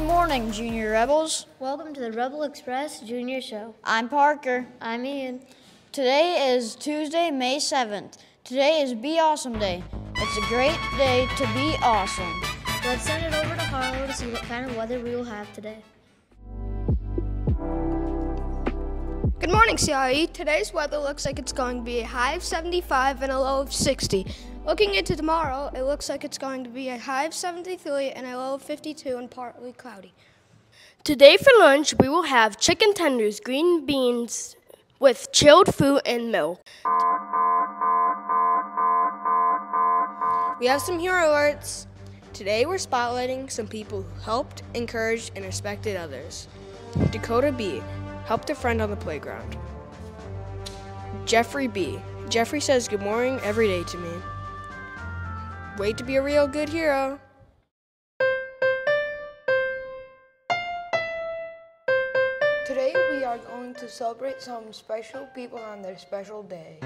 morning, Junior Rebels. Welcome to the Rebel Express Junior Show. I'm Parker. I'm Ian. Today is Tuesday, May 7th. Today is Be Awesome Day. It's a great day to be awesome. Let's send it over to Harlow to see what kind of weather we will have today. Good morning, CRE. Today's weather looks like it's going to be a high of 75 and a low of 60. Looking into tomorrow, it looks like it's going to be a high of 73 and a low of 52 and partly cloudy. Today for lunch, we will have chicken tenders, green beans with chilled fruit and milk. We have some hero alerts. Today we're spotlighting some people who helped, encouraged, and respected others. Dakota B. helped a friend on the playground. Jeffrey B. Jeffrey says good morning every day to me. Wait to be a real good hero. Today we are going to celebrate some special people on their special day.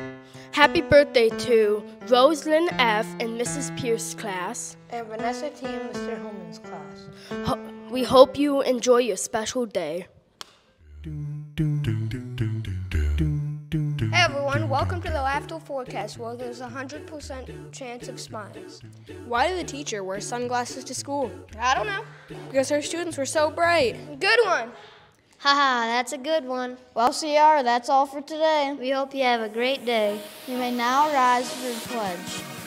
Happy birthday to Rosalind F. in Mrs. Pierce's class. And Vanessa T in Mr. Hillman's class. Ho- we hope you enjoy your special day. Everyone, welcome to the Laughter Forecast where there's a 100% chance of smiles. Why did the teacher wear sunglasses to school? I don't know. Because her students were so bright. Good one. Haha, that's a good one. Well, CR, that's all for today. We hope you have a great day. You may now rise for the pledge.